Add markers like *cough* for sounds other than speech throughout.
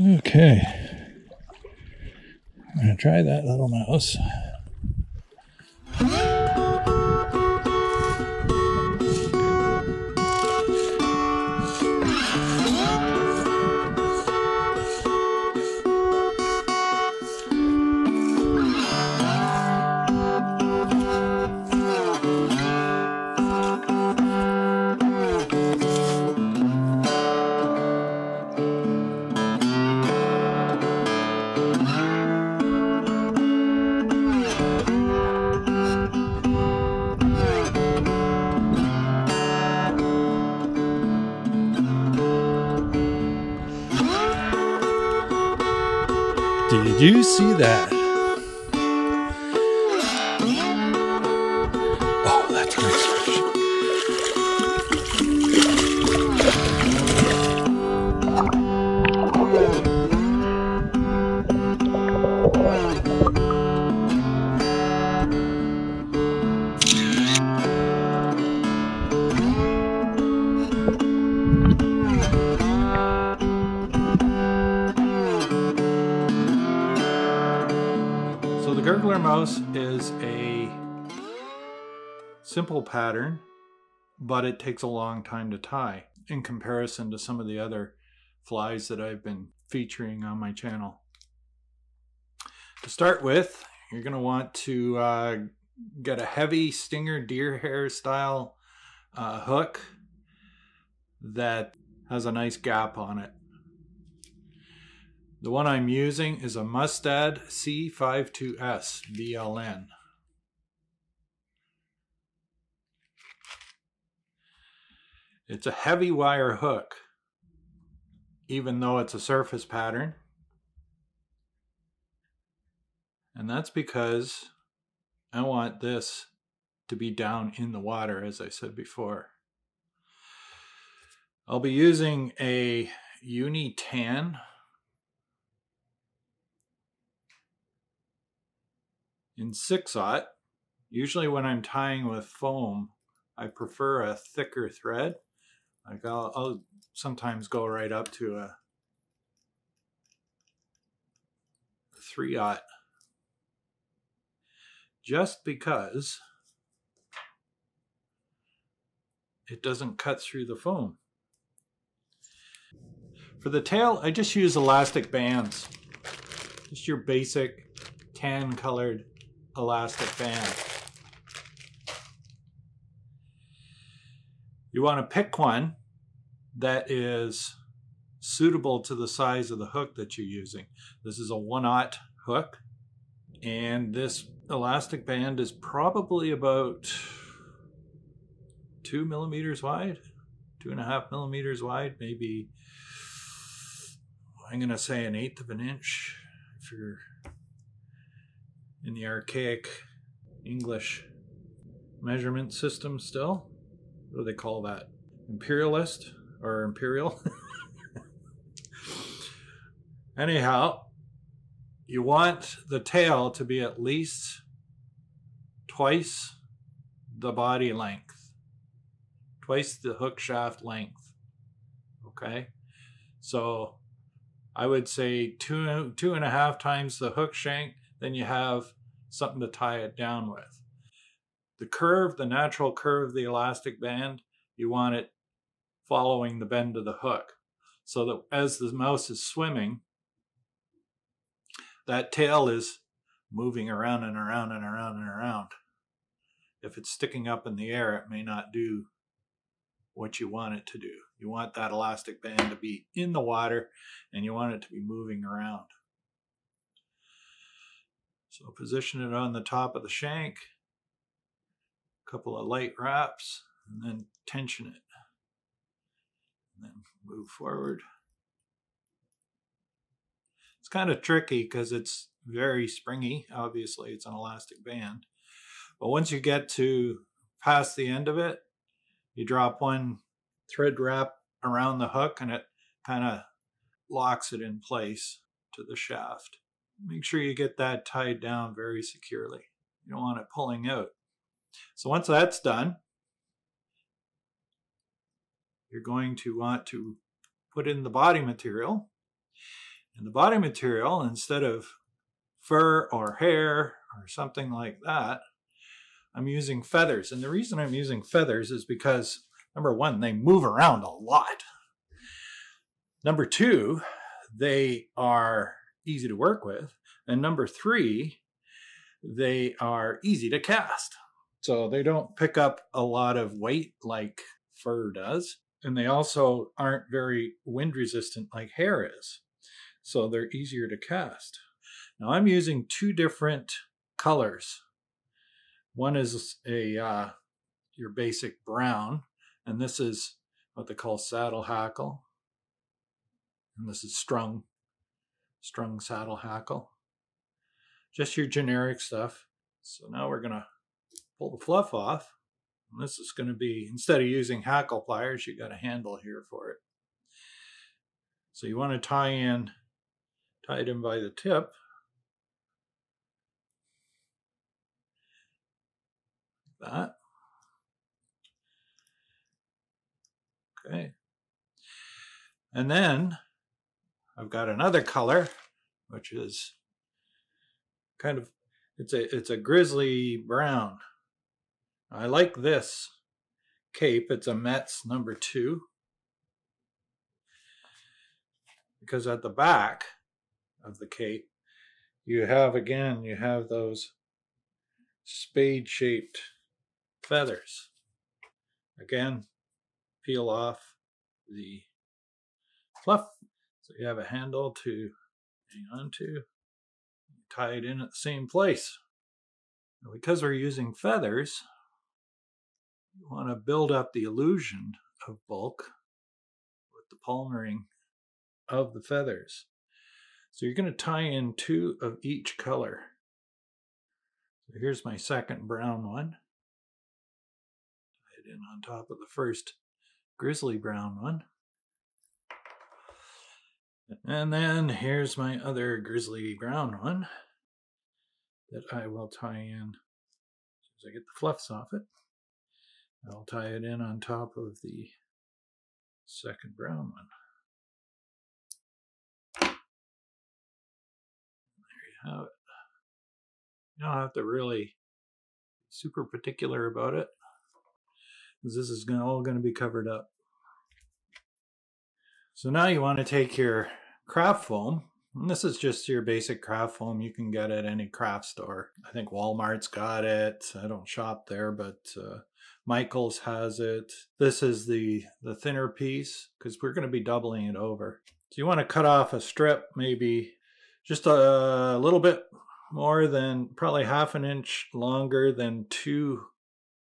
Okay. I'm going to try that little mouse. You see that? Simple pattern, but it takes a long time to tie in comparison to some of the other flies that I've been featuring on my channel. To start with, you're going to want to uh, get a heavy stinger deer hair style uh, hook that has a nice gap on it. The one I'm using is a Mustad C52S BLN. It's a heavy wire hook, even though it's a surface pattern. And that's because I want this to be down in the water, as I said before. I'll be using a Uni Tan in 6-aught. Usually when I'm tying with foam, I prefer a thicker thread. Like I'll, I'll sometimes go right up to a 3-aught just because it doesn't cut through the foam. For the tail, I just use elastic bands. Just your basic tan colored elastic band. You want to pick one that is suitable to the size of the hook that you're using. This is a one-aught hook, and this elastic band is probably about two millimeters wide, two and a half millimeters wide, maybe I'm going to say an eighth of an inch if you're in the archaic English measurement system still. What do they call that? Imperialist or imperial? *laughs* Anyhow, you want the tail to be at least twice the body length, twice the hook shaft length. Okay, so I would say two two and a half times the hook shank. Then you have something to tie it down with. The curve, the natural curve of the elastic band, you want it following the bend of the hook, so that as the mouse is swimming, that tail is moving around and around and around and around. If it's sticking up in the air, it may not do what you want it to do. You want that elastic band to be in the water and you want it to be moving around. So position it on the top of the shank, couple of light wraps, and then tension it. And then move forward. It's kind of tricky because it's very springy. Obviously, it's an elastic band. But once you get to past the end of it, you drop one thread wrap around the hook and it kind of locks it in place to the shaft. Make sure you get that tied down very securely. You don't want it pulling out. So once that's done, you're going to want to put in the body material. And the body material, instead of fur or hair or something like that, I'm using feathers. And the reason I'm using feathers is because number one, they move around a lot. Number two, they are easy to work with. And number three, they are easy to cast. So they don't pick up a lot of weight like fur does. And they also aren't very wind resistant like hair is. So they're easier to cast. Now I'm using two different colors. One is a uh, your basic brown, and this is what they call saddle hackle. And this is strung, strung saddle hackle. Just your generic stuff. So now we're gonna pull the fluff off. And this is going to be, instead of using hackle pliers, you got a handle here for it. So you want to tie in, tie it in by the tip. Like that. Okay. And then I've got another color, which is kind of, it's a, it's a grizzly brown. I like this cape. It's a Metz number two. Because at the back of the cape, you have again, you have those spade shaped feathers. Again, peel off the fluff. So you have a handle to hang on to, tie it in at the same place. because we're using feathers, you want to build up the illusion of bulk with the palmering of the feathers. So you're going to tie in two of each color. So here's my second brown one. Tie it in on top of the first grizzly brown one. And then here's my other grizzly brown one that I will tie in as I get the fluffs off it. I'll tie it in on top of the second brown one. There you have it. You don't have to really be super particular about it because this is gonna, all going to be covered up. So now you want to take your craft foam and this is just your basic craft foam. You can get at any craft store. I think Walmart's got it. I don't shop there, but uh, Michaels has it. This is the, the thinner piece because we're going to be doubling it over. So you want to cut off a strip, maybe just a little bit more than probably half an inch longer than two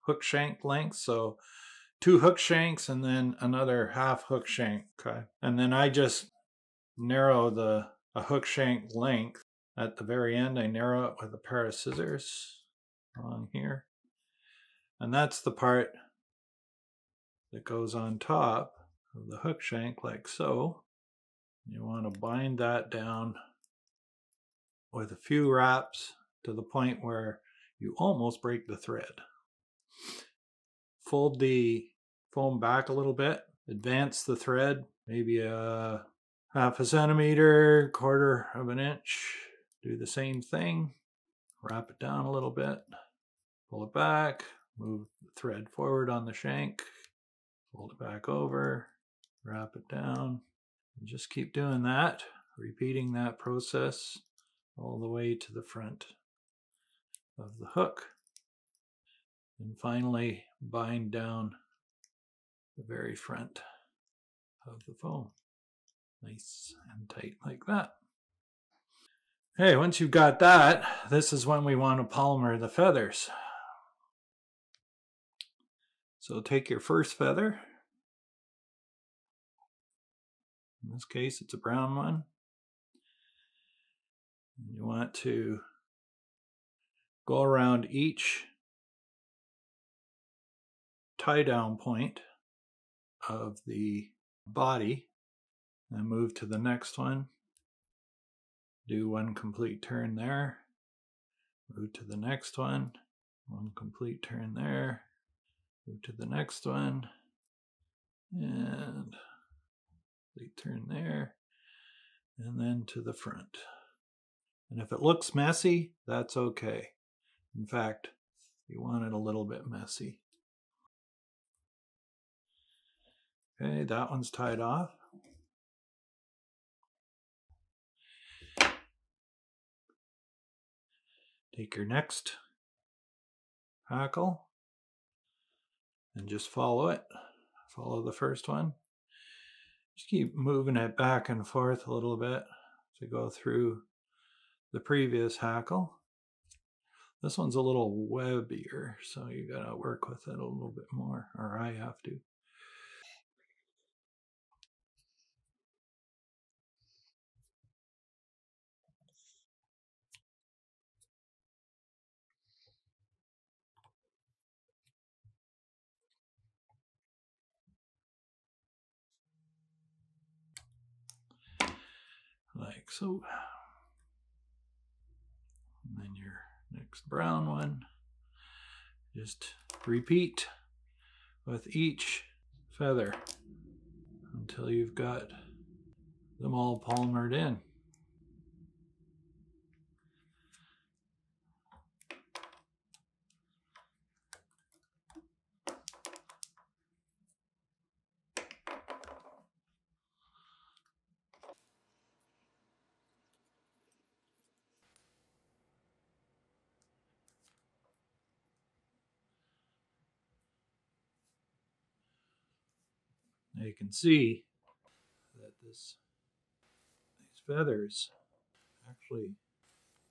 hook shank lengths. So two hook shanks and then another half hook shank. Okay. And then I just narrow the a hook shank length. At the very end, I narrow it with a pair of scissors along here. And that's the part that goes on top of the hook shank like so. You want to bind that down with a few wraps to the point where you almost break the thread. Fold the foam back a little bit, advance the thread maybe a half a centimeter, quarter of an inch. Do the same thing. Wrap it down a little bit. Pull it back. Move the thread forward on the shank. Fold it back over. Wrap it down. And just keep doing that. Repeating that process all the way to the front of the hook. And finally bind down the very front of the foam nice and tight like that. Okay, once you've got that, this is when we want to palmer the feathers. So take your first feather. In this case, it's a brown one. You want to go around each tie down point of the body and move to the next one. Do one complete turn there. Move to the next one. One complete turn there. Move to the next one. And complete turn there. and then to the front. And if it looks messy, that's okay. In fact, you want it a little bit messy. Okay, that one's tied off. Take your next hackle and just follow it. Follow the first one. Just keep moving it back and forth a little bit to go through the previous hackle. This one's a little webbier, so you gotta work with it a little bit more, or I have to. Like so. And then your next brown one. Just repeat with each feather until you've got them all palmered in. You can see that this these feathers actually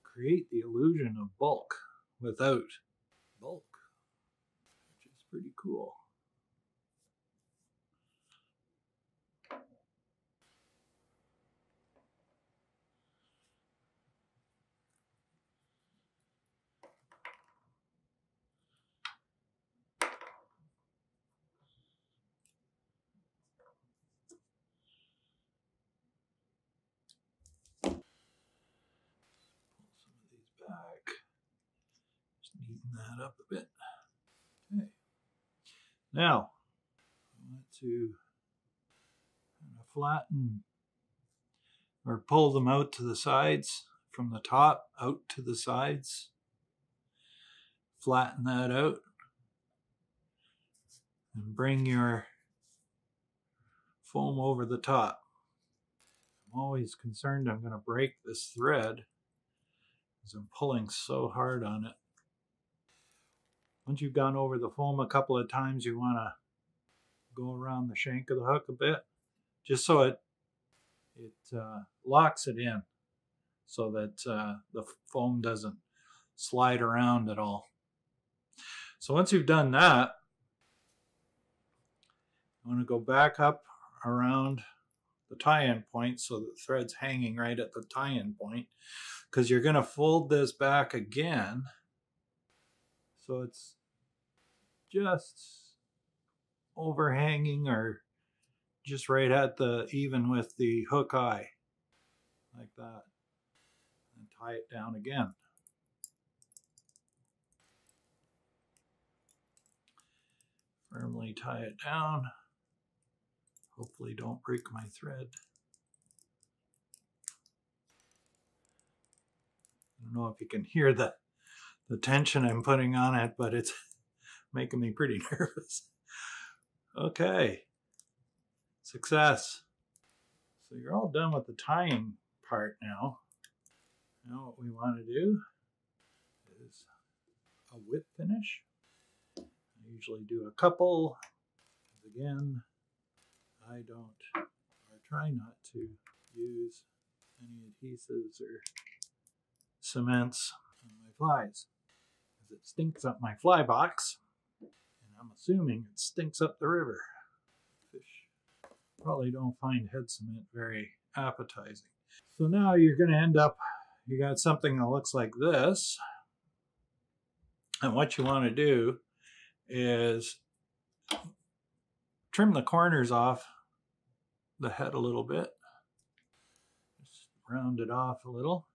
create the illusion of bulk without bulk, which is pretty cool. Pull some of these back. Neaten that up a bit. Okay. Now, I want to flatten or pull them out to the sides from the top out to the sides. Flatten that out and bring your foam over the top. I'm always concerned I'm going to break this thread because I'm pulling so hard on it. Once you've gone over the foam a couple of times, you want to go around the shank of the hook a bit, just so it it uh, locks it in, so that uh, the foam doesn't slide around at all. So once you've done that, I want to go back up around the tie-in point so the thread's hanging right at the tie-in point because you're going to fold this back again so it's just overhanging or just right at the even with the hook eye like that and tie it down again. Firmly tie it down. Hopefully don't break my thread. I don't know if you can hear the the tension I'm putting on it, but it's *laughs* making me pretty *laughs* nervous. Okay, success. So you're all done with the tying part now. Now what we want to do is a whip finish. I usually do a couple, again, I don't, or try not to use any adhesives or cements on my flies because it stinks up my fly box and I'm assuming it stinks up the river. Fish probably don't find head cement very appetizing. So now you're going to end up, you got something that looks like this. And what you want to do is trim the corners off the head a little bit. Just round it off a little.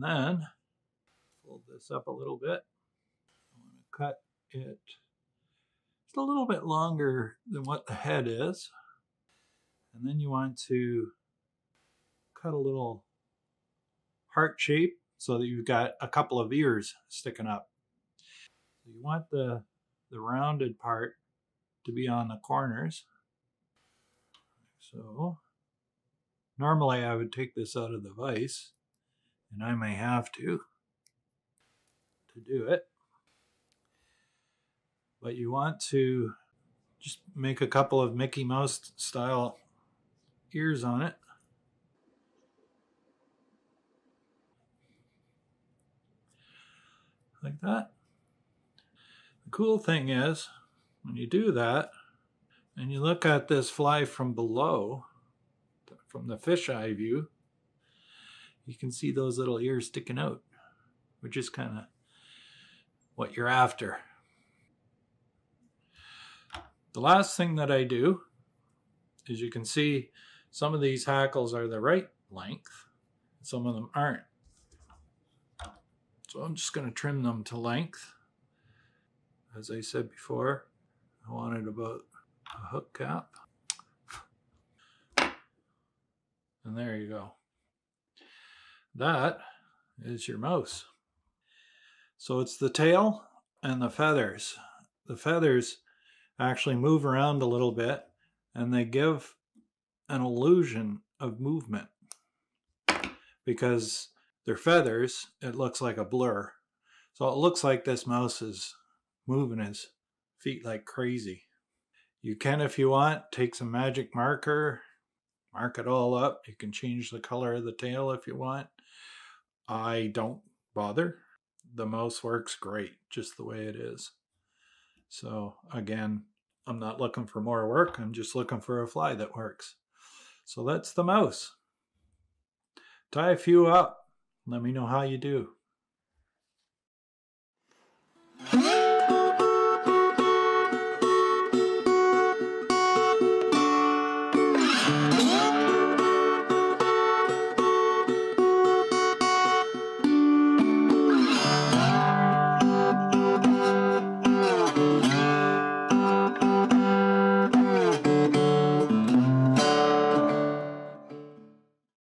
And then fold this up a little bit. I want to cut it just a little bit longer than what the head is. And then you want to cut a little heart shape so that you've got a couple of ears sticking up. So you want the, the rounded part to be on the corners. So normally I would take this out of the vise and I may have to to do it. But you want to just make a couple of Mickey Mouse style ears on it. Like that. The cool thing is, when you do that, and you look at this fly from below, from the fisheye view, you can see those little ears sticking out, which is kind of what you're after. The last thing that I do is you can see some of these hackles are the right length, some of them aren't. So I'm just going to trim them to length. As I said before, I wanted about a hook gap. And there you go. That is your mouse. So it's the tail and the feathers. The feathers actually move around a little bit and they give an illusion of movement because they're feathers, it looks like a blur. So it looks like this mouse is moving his feet like crazy. You can, if you want, take some magic marker, mark it all up. You can change the color of the tail if you want. I don't bother. The mouse works great just the way it is. So again, I'm not looking for more work. I'm just looking for a fly that works. So that's the mouse. Tie a few up. Let me know how you do.